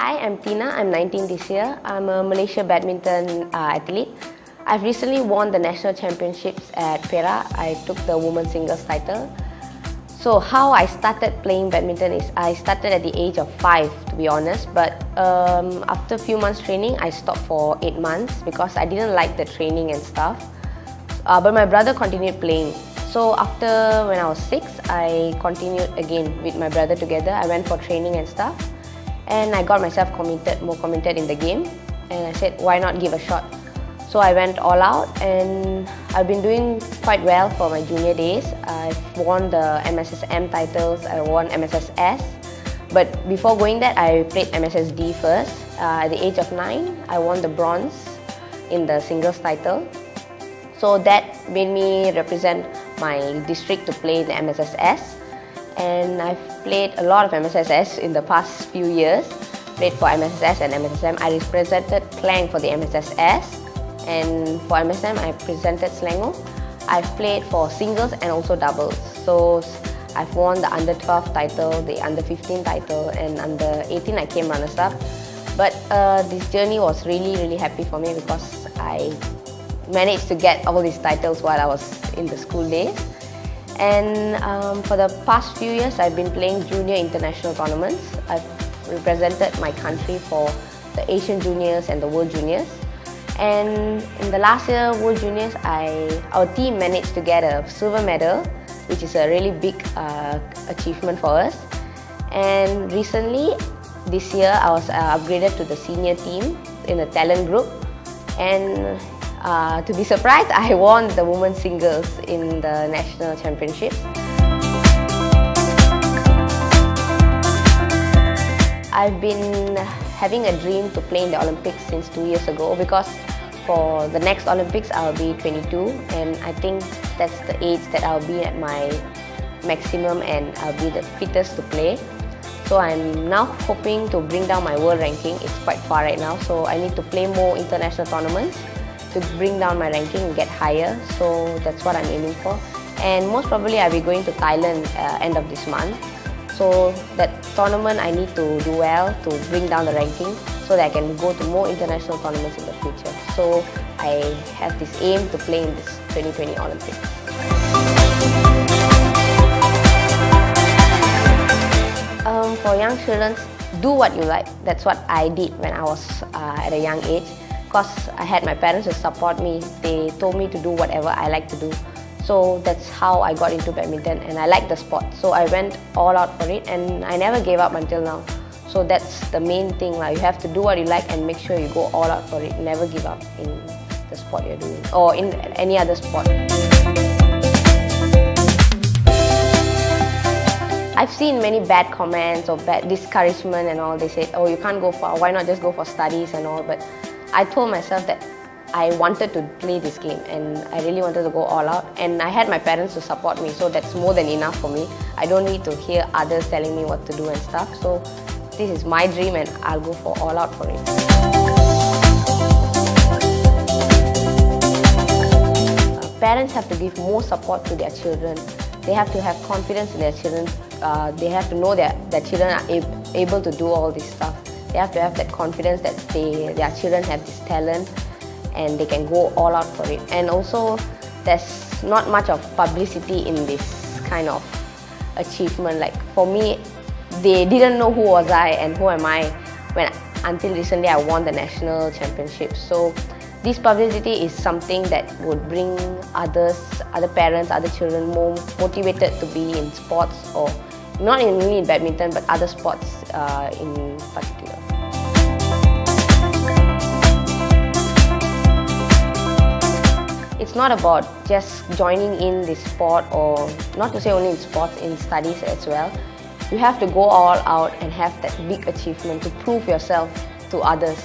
Hi, I'm Thinaah. I'm 19 this year. I'm a Malaysia badminton uh, athlete. I've recently won the national championships at Perak. I took the women's singles title. So how I started playing badminton is I started at the age of five, to be honest. But um, after a few months training, I stopped for eight months because I didn't like the training and stuff. Uh, but my brother continued playing. So after when I was six, I continued again with my brother together. I went for training and stuff, and I got myself committed, more committed in the game. And I said, why not give a shot? So I went all out and I've been doing quite well for my junior days. I've won the MSSM titles, I won MSSS. But before going that, I played MSSD first. Uh, at the age of 9, I won the bronze in the singles title. So that made me represent my district to play the MSSS. And I've played a lot of MSSS in the past few years. Played for MSSS and MSSM. I represented Klang for the MSSS and for MSM I presented Selangor. I've played for singles and also doubles. So I've won the under 12 title, the under 15 title and under 18 I came runners up. But uh, this journey was really really happy for me because I managed to get all these titles while I was in the school days. And um, for the past few years, I've been playing junior international tournaments. I've represented my country for the Asian Juniors and the World Juniors. And in the last year World Juniors, I our team managed to get a silver medal, which is a really big uh, achievement for us. And recently, this year, I was uh, upgraded to the senior team in the talent group. And uh, to be surprised, I won the women's singles in the national championship. I've been having a dream to play in the Olympics since two years ago because for the next Olympics I'll be 22 and I think that's the age that I'll be at my maximum and I'll be the fittest to play. So I'm now hoping to bring down my world ranking. It's quite far right now, so I need to play more international tournaments to bring down my ranking and get higher. So that's what I'm aiming for. And most probably I'll be going to Thailand uh, end of this month. So that tournament I need to do well to bring down the ranking so that I can go to more international tournaments in the future. So I have this aim to play in this 2020 Olympics. Um, for young children, do what you like. That's what I did when I was uh, at a young age. Because I had my parents to support me. They told me to do whatever I like to do. So that's how I got into badminton and I like the sport. So I went all out for it and I never gave up until now. So that's the main thing. Like you have to do what you like and make sure you go all out for it. Never give up in the sport you're doing or in any other sport. I've seen many bad comments or bad discouragement and all. They said, oh, you can't go for, why not just go for studies and all. But I told myself that I wanted to play this game and I really wanted to go all out and I had my parents to support me so that's more than enough for me. I don't need to hear others telling me what to do and stuff so this is my dream and I'll go for all out for it. Parents have to give more support to their children. They have to have confidence in their children. Uh, they have to know that their children are ab able to do all this stuff. They have to have that confidence that they, their children have this talent and they can go all out for it. And also, there's not much of publicity in this kind of achievement. Like for me, they didn't know who was I and who am I when until recently I won the national championship. So this publicity is something that would bring others, other parents, other children more motivated to be in sports or not only in badminton but other sports uh, in particular. Not about just joining in the sport or not to say only in sports, in studies as well. You have to go all out and have that big achievement to prove yourself to others.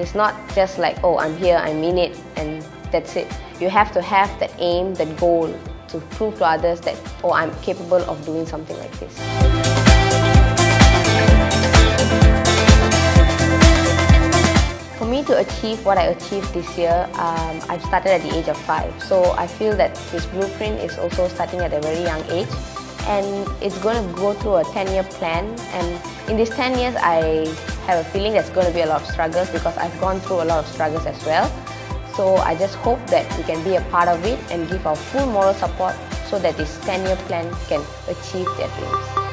It's not just like, oh, I'm here, I'm in it, and that's it. You have to have that aim, that goal to prove to others that, oh, I'm capable of doing something like this. Me to achieve what I achieved this year, um, I've started at the age of five. So I feel that this blueprint is also starting at a very young age. And it's going to go through a 10-year plan. And in these 10 years, I have a feeling there's going to be a lot of struggles because I've gone through a lot of struggles as well. So I just hope that we can be a part of it and give our full moral support so that this 10-year plan can achieve their dreams.